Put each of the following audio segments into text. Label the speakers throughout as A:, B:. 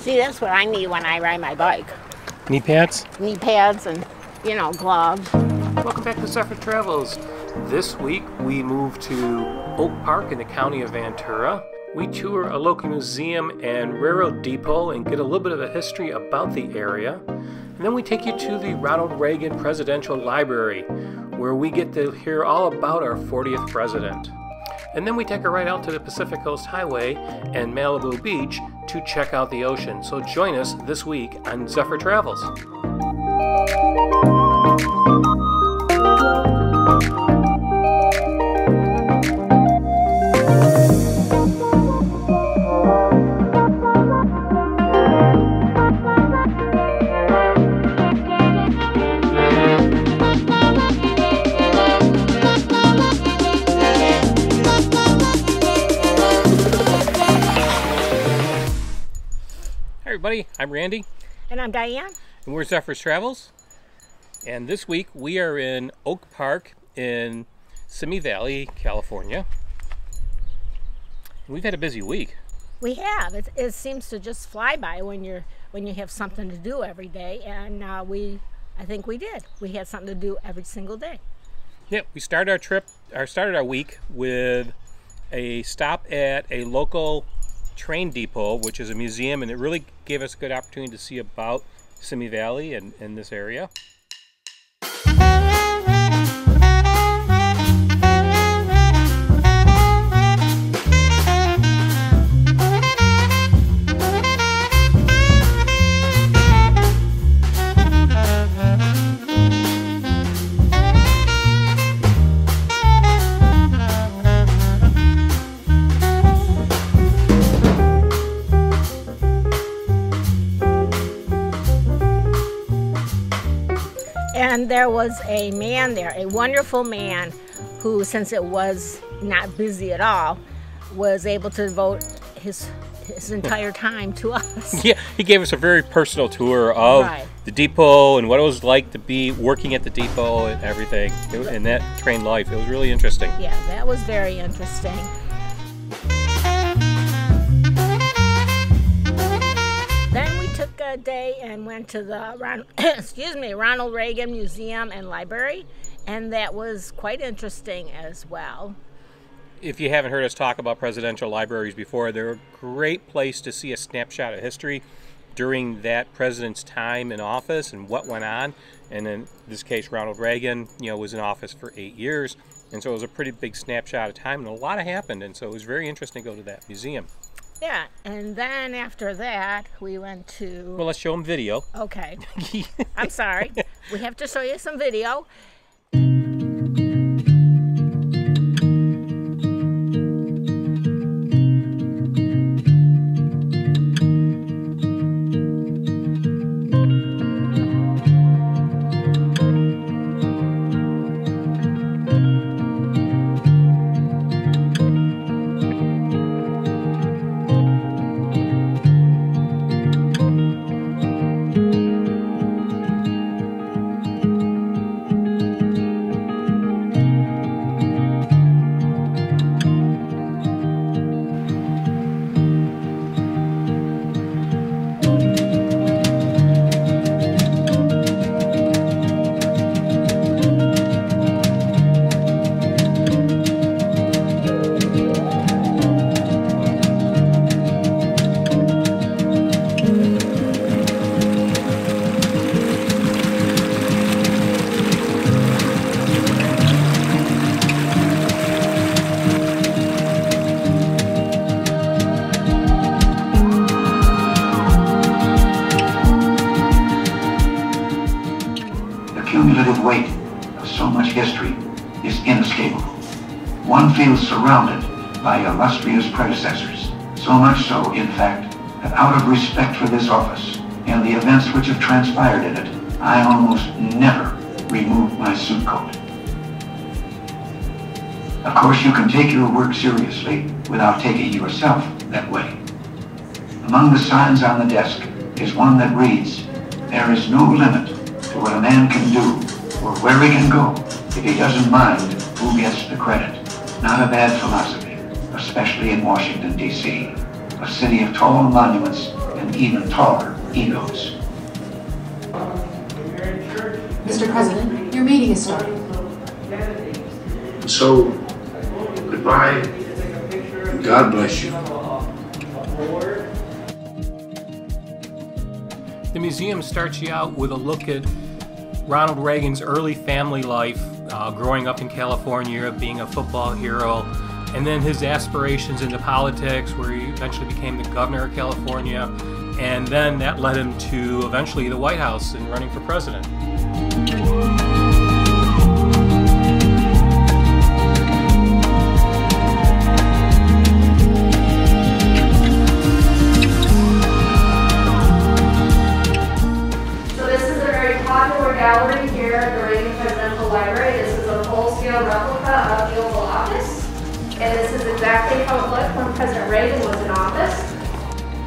A: See, that's what I need when I ride my bike.
B: Knee pads?
A: Knee pads and, you know, gloves.
B: Welcome back to Zephyr Travels. This week we move to Oak Park in the county of Ventura. We tour a local museum and railroad depot and get a little bit of a history about the area. And then we take you to the Ronald Reagan Presidential Library, where we get to hear all about our 40th president. And then we take a ride out to the Pacific Coast Highway and Malibu Beach to check out the ocean. So join us this week on Zephyr Travels. I'm Randy.
A: And I'm Diane.
B: And we're Zephyr's Travels. And this week we are in Oak Park in Simi Valley, California. We've had a busy week.
A: We have. It, it, seems to just fly by when you're when you have something to do every day, and uh, we, I think we did. We had something to do every single day.
B: Yeah, we started our trip, or started our week with a stop at a local train depot, which is a museum, and it really gave us a good opportunity to see about Simi Valley and, and this area.
A: And there was a man there, a wonderful man, who, since it was not busy at all, was able to devote his his hmm. entire time to us.
B: Yeah, he gave us a very personal tour of right. the depot and what it was like to be working at the depot and everything, and that train life. It was really interesting.
A: Yeah, that was very interesting. Day and went to the excuse me Ronald Reagan Museum and Library, and that was quite interesting as well.
B: If you haven't heard us talk about presidential libraries before, they're a great place to see a snapshot of history during that president's time in office and what went on. And in this case, Ronald Reagan, you know, was in office for eight years, and so it was a pretty big snapshot of time, and a lot happened. And so it was very interesting to go to that museum.
A: Yeah, and then after that, we went to.
B: Well, let's show them video.
A: Okay. I'm sorry. We have to show you some video.
C: Feels surrounded by illustrious predecessors. So much so, in fact, that out of respect for this office and the events which have transpired in it, I almost never remove my suit coat. Of course, you can take your work seriously without taking yourself that way. Among the signs on the desk is one that reads, there is no limit to what a man can do or where he can go if he doesn't mind who gets the credit. Not a bad philosophy, especially in Washington, D.C., a city of tall monuments and even taller egos.
D: Mr. President, your meeting is starting.
E: So, goodbye. God bless you.
B: The museum starts you out with a look at Ronald Reagan's early family life, uh, growing up in California, being a football hero, and then his aspirations into politics, where he eventually became the governor of California, and then that led him to eventually the White House and running for president.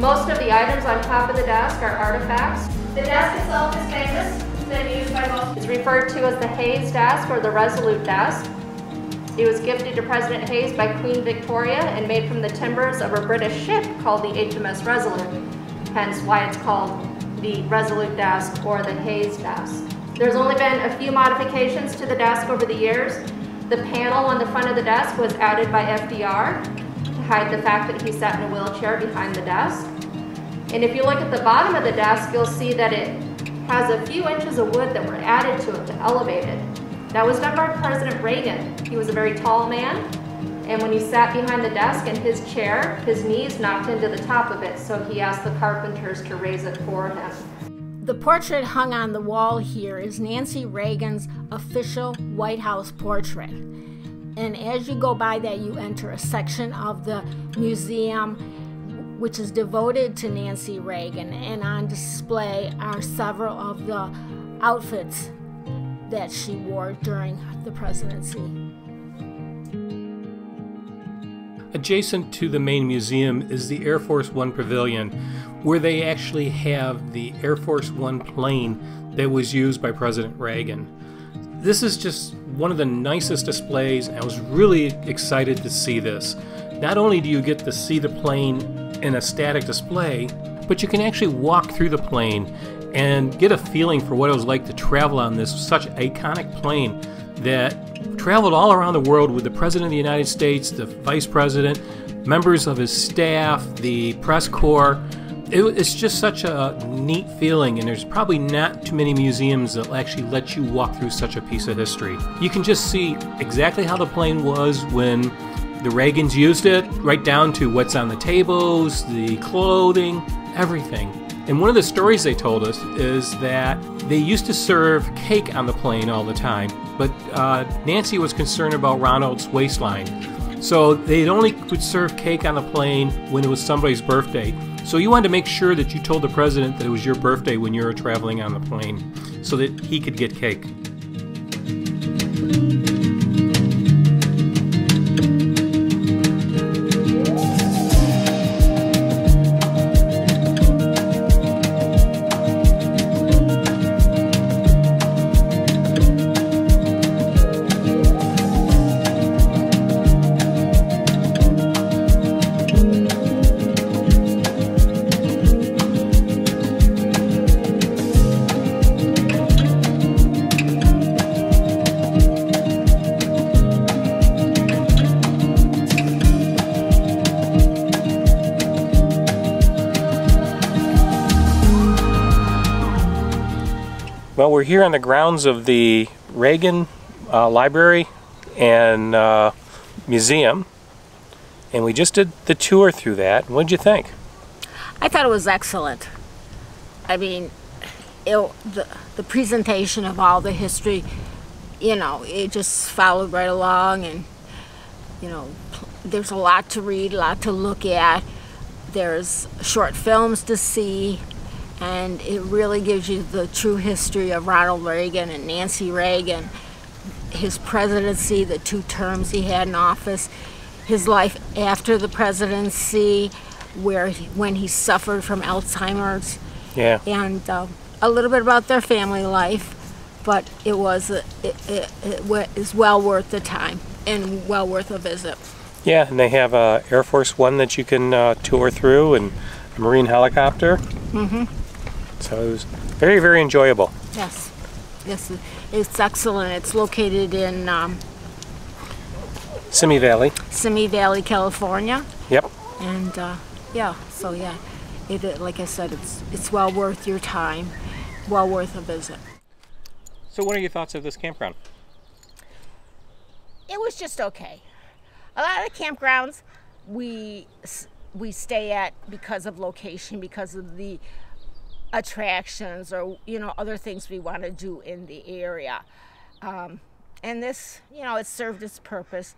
F: Most of the items on top of the desk are artifacts. The desk itself is famous. It's used by most. It's referred to as the Hayes desk or the Resolute desk. It was gifted to President Hayes by Queen Victoria and made from the timbers of a British ship called the HMS Resolute, hence why it's called the Resolute desk or the Hayes desk. There's only been a few modifications to the desk over the years. The panel on the front of the desk was added by FDR hide the fact that he sat in a wheelchair behind the desk. And if you look at the bottom of the desk, you'll see that it has a few inches of wood that were added to it to elevate it. That was done by President Reagan. He was a very tall man, and when he sat behind the desk in his chair, his knees knocked into the top of it, so he asked the carpenters to raise it for him.
A: The portrait hung on the wall here is Nancy Reagan's official White House portrait. And as you go by that, you enter a section of the museum which is devoted to Nancy Reagan. And on display are several of the outfits that she wore during the presidency.
B: Adjacent to the main museum is the Air Force One Pavilion, where they actually have the Air Force One plane that was used by President Reagan. This is just one of the nicest displays. I was really excited to see this. Not only do you get to see the plane in a static display, but you can actually walk through the plane and get a feeling for what it was like to travel on this such iconic plane that traveled all around the world with the President of the United States, the Vice President, members of his staff, the press corps. It, it's just such a neat feeling, and there's probably not too many museums that actually let you walk through such a piece of history. You can just see exactly how the plane was when the Reagans used it, right down to what's on the tables, the clothing, everything. And one of the stories they told us is that they used to serve cake on the plane all the time, but uh, Nancy was concerned about Ronald's waistline. So they only could serve cake on the plane when it was somebody's birthday. So you wanted to make sure that you told the president that it was your birthday when you were traveling on the plane so that he could get cake. Well, we're here on the grounds of the Reagan uh, Library and uh, Museum, and we just did the tour through that. What did you think?
A: I thought it was excellent. I mean, it, the, the presentation of all the history, you know, it just followed right along, and, you know, there's a lot to read, a lot to look at. There's short films to see, and it really gives you the true history of Ronald Reagan and Nancy Reagan, his presidency, the two terms he had in office, his life after the presidency, where he, when he suffered from Alzheimer's,
B: Yeah.
A: and uh, a little bit about their family life. But it was a, it, it, it is well worth the time and well worth a visit.
B: Yeah, and they have uh, Air Force One that you can uh, tour through, and a Marine helicopter. Mm-hmm. So it was very, very enjoyable.
A: Yes, yes, it's excellent. It's located in um,
B: Simi Valley.
A: Simi Valley, California,
B: Yep.
A: and uh, yeah, so yeah, it, it like I said, it's it's well worth your time, well worth a visit.
B: So what are your thoughts of this campground?
A: It was just okay. A lot of the campgrounds we we stay at because of location, because of the attractions or you know other things we want to do in the area. Um, and this, you know, it served its purpose.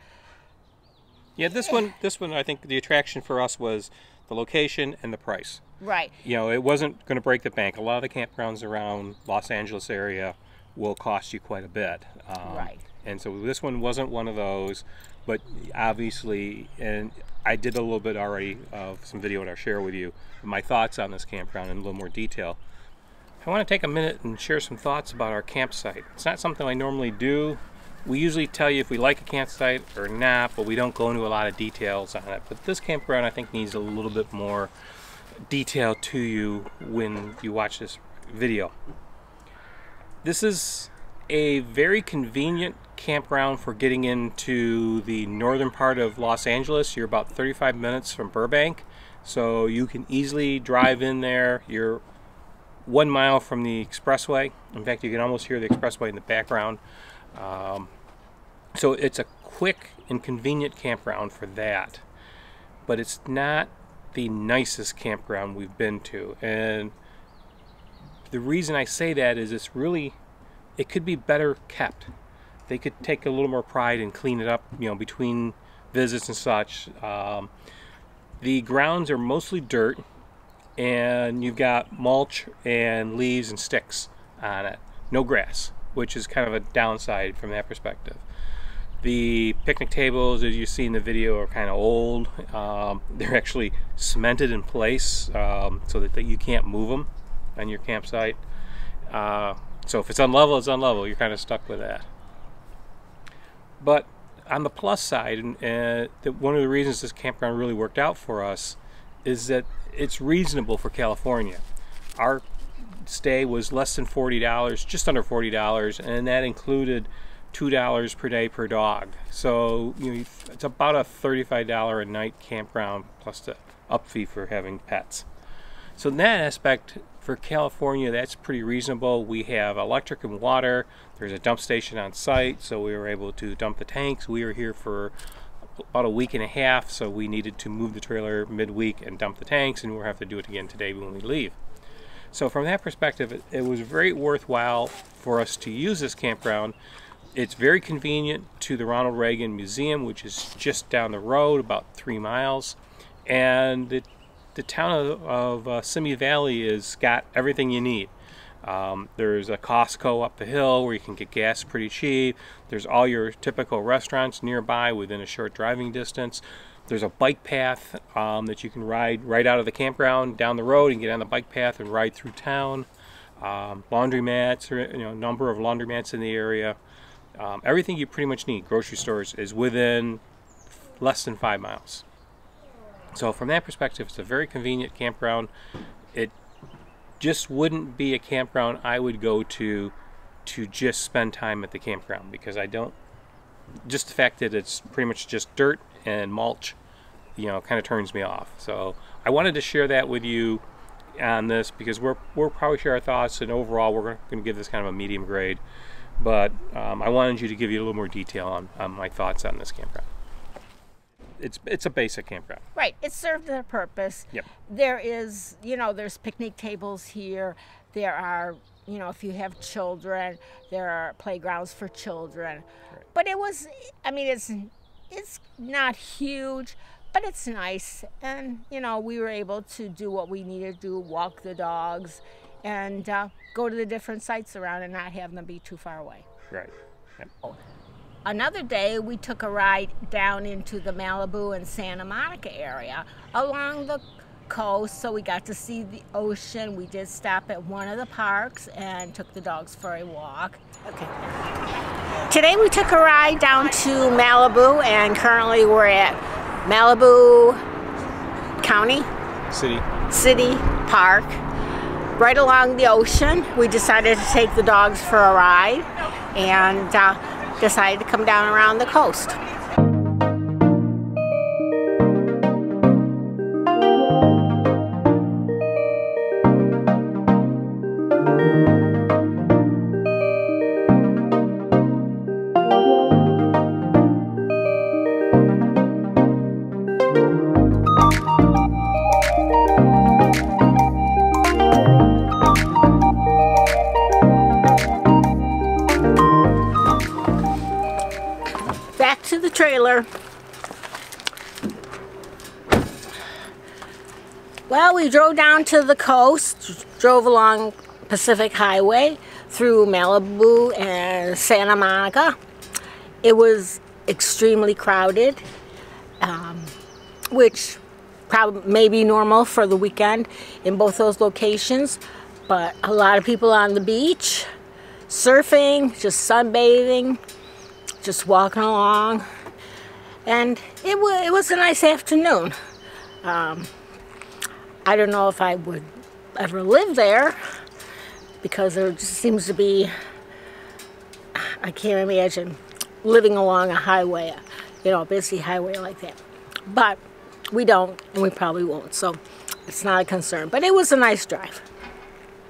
B: Yeah, this one, this one, I think the attraction for us was the location and the price.
A: Right.
B: You know, it wasn't going to break the bank. A lot of the campgrounds around Los Angeles area will cost you quite a bit. Um,
A: Right.
B: And so this one wasn't one of those, but obviously, and I did a little bit already of some video that I'll share with you, my thoughts on this campground in a little more detail. I want to take a minute and share some thoughts about our campsite. It's not something I normally do. We usually tell you if we like a campsite or not, but we don't go into a lot of details on it. But this campground, I think, needs a little bit more detail to you when you watch this video. This is a very convenient campground for getting into the northern part of Los Angeles. You're about 35 minutes from Burbank, so you can easily drive in there. You're one mile from the expressway. In fact, you can almost hear the expressway in the background. Um, so it's a quick and convenient campground for that. But it's not the nicest campground we've been to. And the reason I say that is it's really, it could be better kept. They could take a little more pride and clean it up, you know, between visits and such. Um, the grounds are mostly dirt, and you've got mulch and leaves and sticks on it. No grass, which is kind of a downside from that perspective. The picnic tables, as you see in the video, are kind of old. Um, they're actually cemented in place um, so that you can't move them on your campsite. Uh, so if it's unlevel, it's unlevel. You're kind of stuck with that. But on the plus side, and uh, one of the reasons this campground really worked out for us is that it's reasonable for California. Our stay was less than forty dollars, just under forty dollars, and that included two dollars per day per dog. So you know, it's about a thirty-five dollar a night campground plus the up fee for having pets. So in that aspect, for California, that's pretty reasonable. We have electric and water. There's a dump station on site, so we were able to dump the tanks. We were here for about a week and a half, so we needed to move the trailer midweek and dump the tanks, and we'll have to do it again today when we leave. So from that perspective, it, it was very worthwhile for us to use this campground. It's very convenient to the Ronald Reagan Museum, which is just down the road, about three miles, and the, the town of, of uh, Simi Valley has got everything you need. Um, there's a Costco up the hill where you can get gas pretty cheap. There's all your typical restaurants nearby within a short driving distance. There's a bike path um, that you can ride right out of the campground down the road and get on the bike path and ride through town. Um, laundromats, or, you know, a number of laundromats in the area. Um, everything you pretty much need, grocery stores, is within less than five miles. So from that perspective, it's a very convenient campground. It just wouldn't be a campground I would go to to just spend time at the campground because I don't. Just the fact that it's pretty much just dirt and mulch, you know, kind of turns me off. So I wanted to share that with you on this because we're we'll probably share our thoughts and overall we're going to give this kind of a medium grade. But um, I wanted you to give you a little more detail on, on my thoughts on this campground. It's it's a basic campground.
A: Right. It served their purpose.
B: Yep.
A: There is, you know, there's picnic tables here. There are, you know, if you have children, there are playgrounds for children. Right. But it was, I mean, it's it's not huge, but it's nice. And you know, we were able to do what we needed to do, walk the dogs, and uh, go to the different sites around, and not have them be too far away.
B: Right. Yep.
A: Another day, we took a ride down into the Malibu and Santa Monica area along the coast, so we got to see the ocean. We did stop at one of the parks and took the dogs for a walk. Okay. Today, we took a ride down to Malibu, and currently we're at Malibu County
B: City.
A: City Park, right along the ocean. We decided to take the dogs for a ride and uh, decided to come down around the coast. Drove down to the coast, drove along Pacific Highway through Malibu and Santa Monica. It was extremely crowded, um, which may be normal for the weekend in both those locations, but a lot of people on the beach, surfing, just sunbathing, just walking along, and it, it was a nice afternoon. Um, I don't know if I would ever live there because there just seems to be, I can't imagine living along a highway, you know, a busy highway like that. But we don't, and we probably won't, so it's not a concern. But it was a nice drive.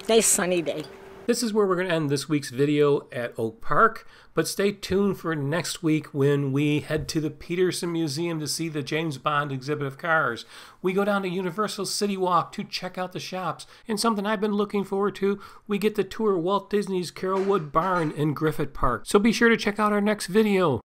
A: Nice sunny day.
B: This is where we're going to end this week's video at Oak Park, but stay tuned for next week when we head to the Petersen Museum to see the James Bond exhibit of cars. We go down to Universal City Walk to check out the shops, and something I've been looking forward to, we get to tour Walt Disney's Carolwood Barn in Griffith Park. So be sure to check out our next video.